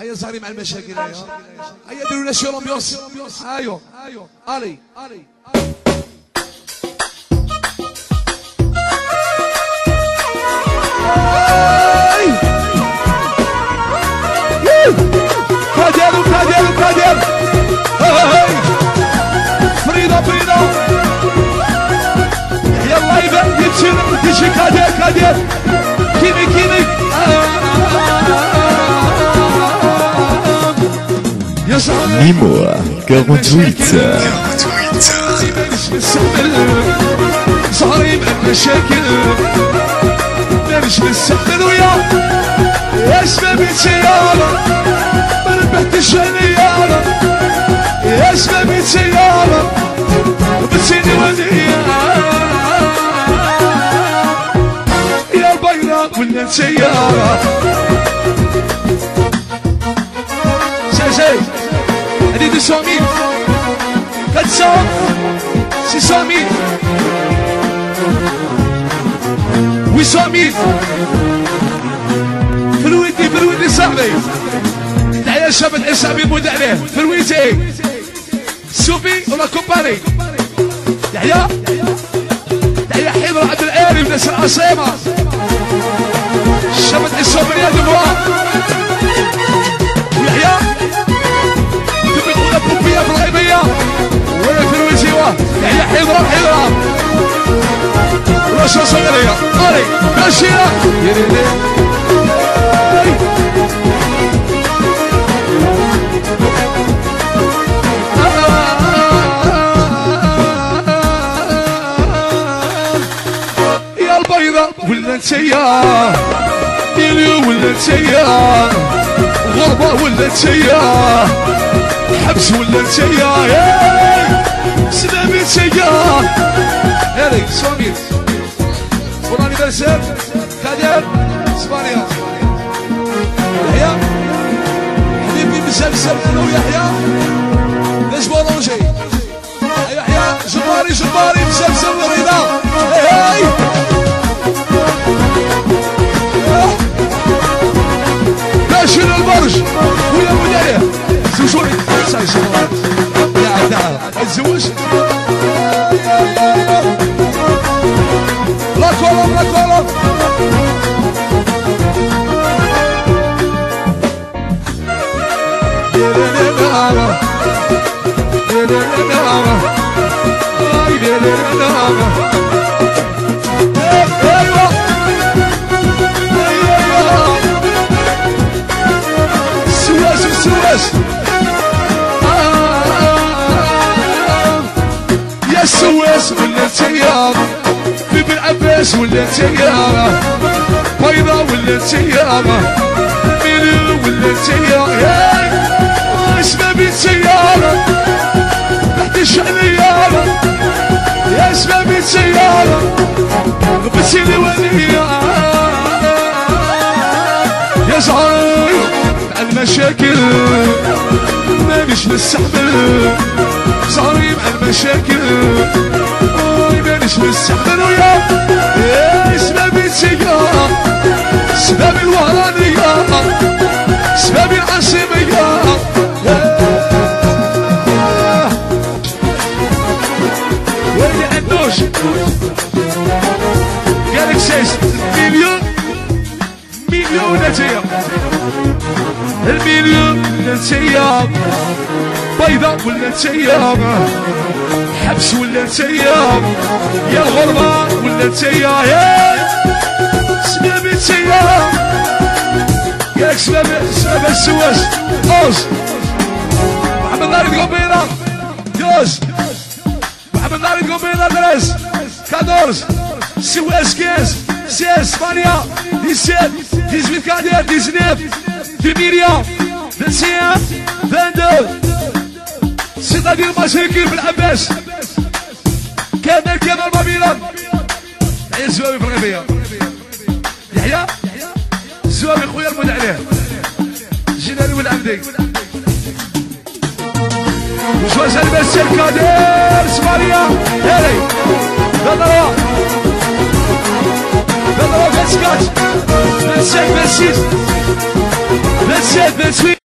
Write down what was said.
هيا زهري مع المشاكل هيا هيا ديروا لنا شي لومبيونس ايوا الي كادير Mimo 48 صاري مشاكل نمشي نستحمل ويا يا شباب سيارة ما ربحتش أنا يا شباب سيارة بتسيني وديا يا البيضة ولا سيارة سي سي هذه 200 ميل 400 600 ميل 800 ميل فرويتي فرويتي صاحبي تعالى شاب الحساب يموت عليه. فرويتي. سوفي ولا كومباني يحيى. يحيى حيدر عبد العالي من العاصمة. شاب الحساب يا دموع. شو صغيرية قاري ماشية يا البيضة ولا انتيا ديلي ولا انتيا غربة ولا انتيا حبس ولا انتيا سلامي انتيا هذي سوميت انيفرسير كادر اسبانيا يحيى حبيبي بزاف أنا ويحيى ليش بولونجي يحيى جباري بزاف بزاف رضا هاي سواس سواس يا سواس ولا تيار بيبي العباس ولا تيارة بيضة ولا تيارة ميلو ولا اسمها بيت يا اسمها بيت سيارة بسيلي وليا يا صغير المشاكل مانيش نستحمل صاري مع المشاكل مانيش نستحمل ويا عندوش قالك سيس مليون مليون نتيجة المليون نتيجة بيضة ولا نتيجة حبس ولا نتيجة يا الغربة ولا نتيجة يا سباب نتيجة ياك سباب سباب السواس اوز محمد ناري قبيلة دوز محمد ناري قبيلة درس كادورز سواس كاس سيس ثمانية ديسيت ديزويت كادير ديزنيف ديميريا دنسيا فاندو سيطة ديال المشركين في العباس كامل كامل المبيلان يحيى الزوامي في الغيبية يحيى الزوامي خويا المد عليه جيناري والعمدي وجواز Daniels Maria. Ele. Canta lá. Canta lá o que é esse Descer, descer. Descer, descer.